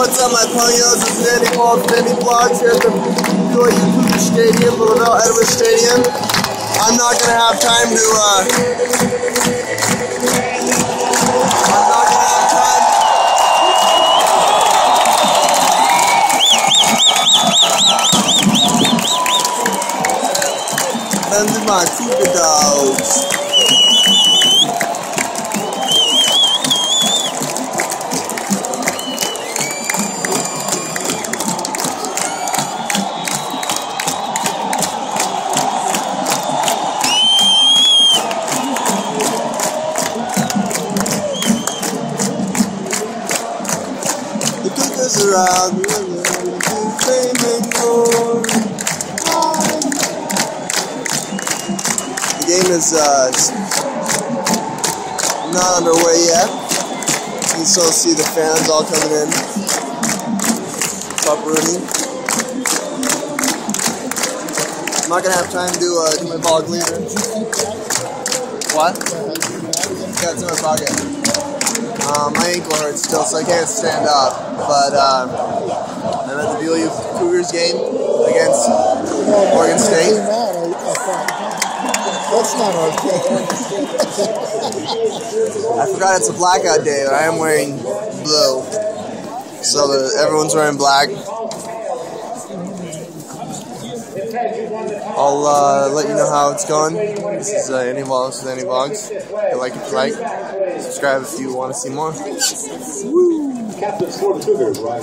what's up, my ponios? Andy Paul from Andy Vlogs here at the BYU Cougar Stadium, the LaVell Edwards Stadium. I'm not gonna have time to, uh, I'm my Cougar dogs. The Cougars are out, The game is uh, not underway yet. You can still see the fans all coming in. Top Rooney. I'm not gonna have time to uh, do my ball leader. What? Yeah, it's in my pocket. Um, my ankle hurts still, so I can't stand up. But um, I'm at the BYU Cougars game against Oregon State. That's not our I forgot it's a blackout day, but I am wearing blue. So the, everyone's wearing black. I'll uh, let you know how it's going. This is uh, Andy Vlogs with Andy Vlogs. If you like if you like. Subscribe if you want to see more. Right?